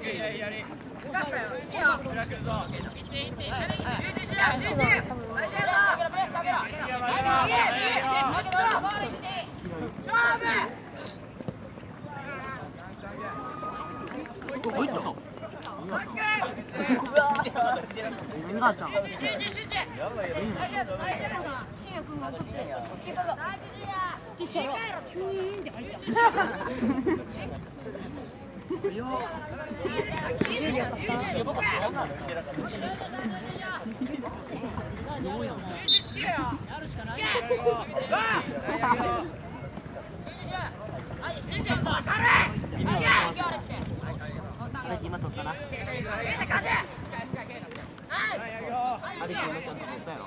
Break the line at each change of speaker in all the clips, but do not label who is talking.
キューンって。
今取ったな。あれ、今ちゃんと取ったやろ。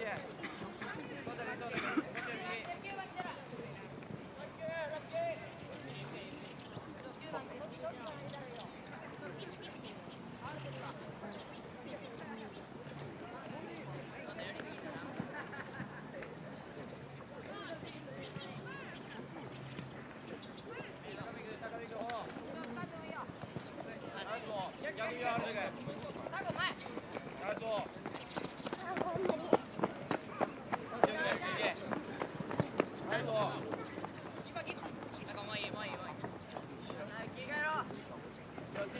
Yeah.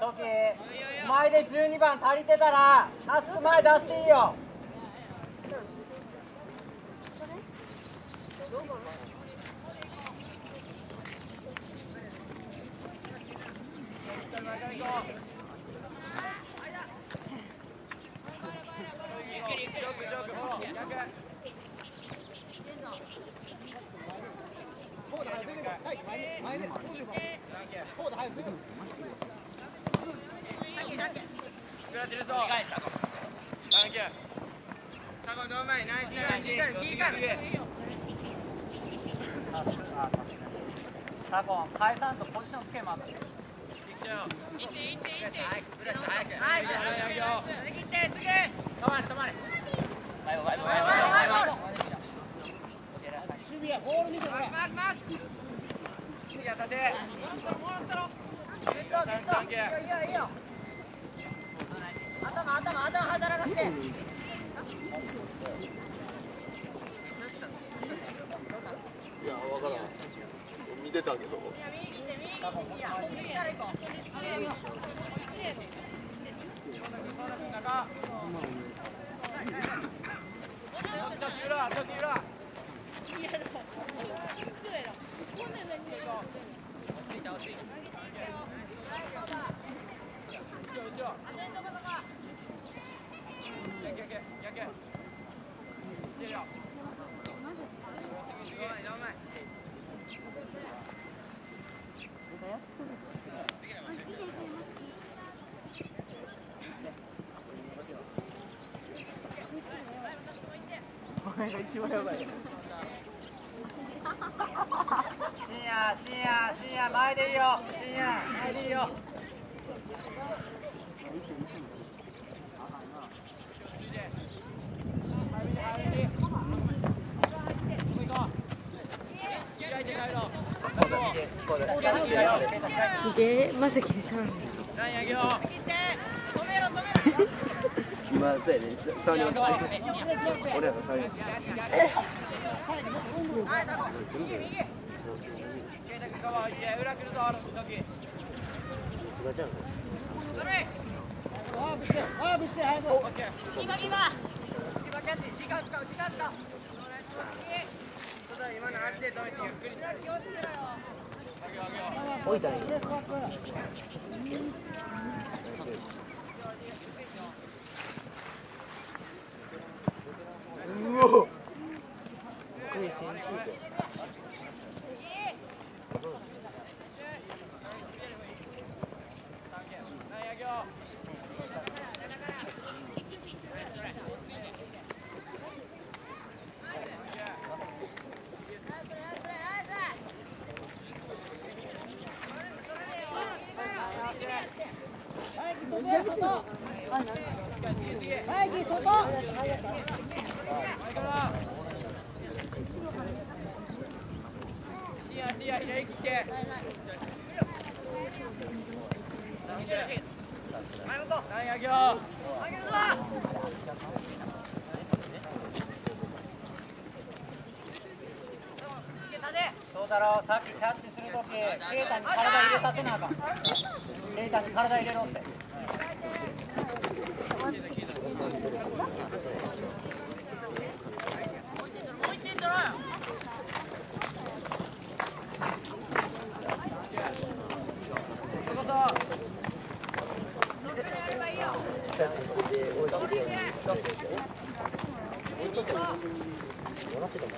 時前で12番足りてたらタす前出していいよ。タコン解散とポジションつけまだ。っっっ。く。はい。はいはい。い
いいい。頭頭頭働かせて。ら見てたけど。
お前が一番やばい。よ
深夜深夜深夜。前でいいよ。深夜前でいいよ
でまさきさん
今そうやね触りました俺らが触りました違うちゃうの置いたらいいようお
そうだろうさっきキャッチするときケイタに体入れさせなあかんケイタに体入れろって
キャッチしてて置いてるように笑ってたも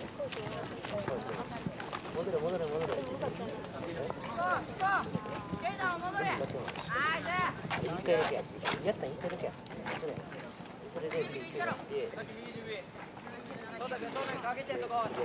ん戻れ戻れ。戻れ。一回だけややったん一回だけやそれ。それ。で休憩してけど
ト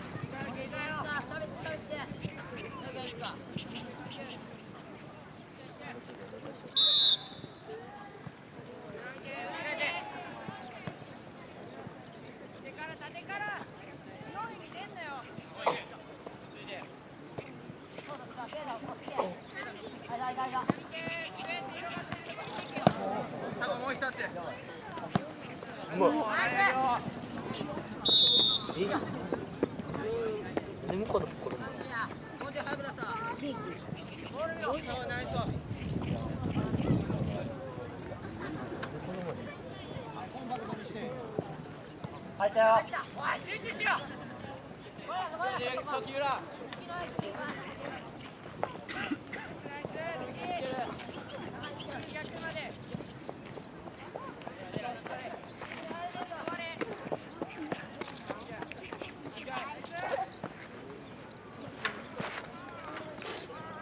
うまいえ何このこれ
入ったよ。時浦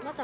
また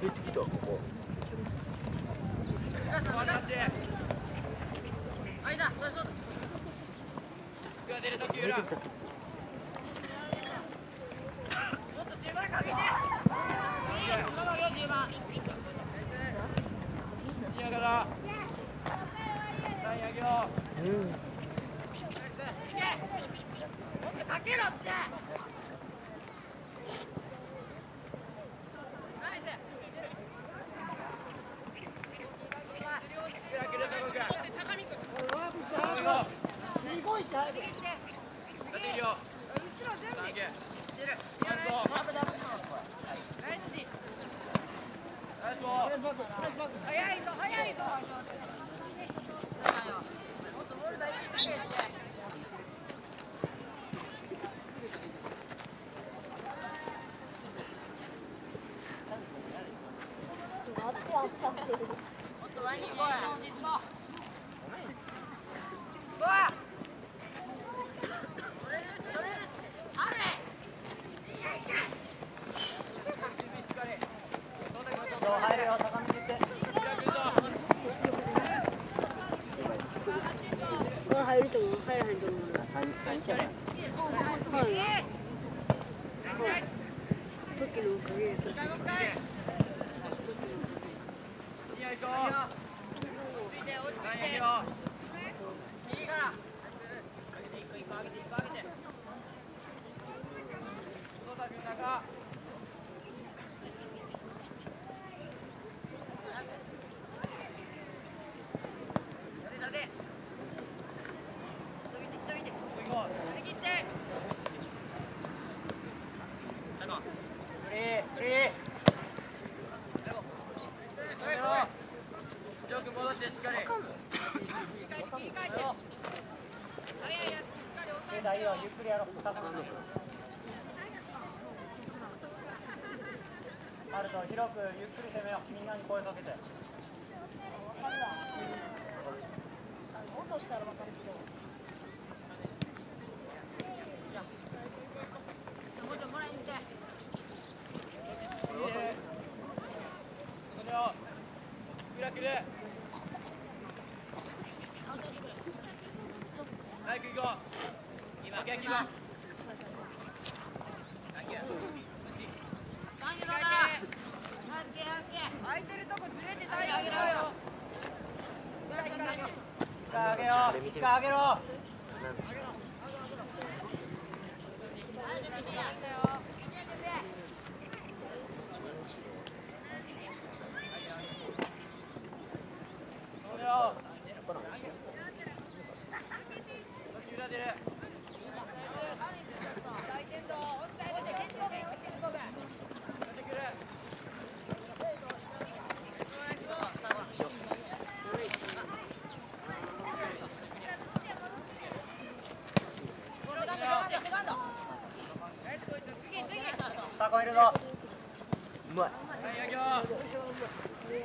出てきたここ出てきた
入るよ高見て
これ入ると思う入らへんと思う
三三キャラ
ほらなほら時のおかげやと
フリーフリー出たいいよゆっくりやろうあると広くゆっくり攻めようみんなに声かけて
落と
したら分かるけど早く行こう。今行こう Yeah.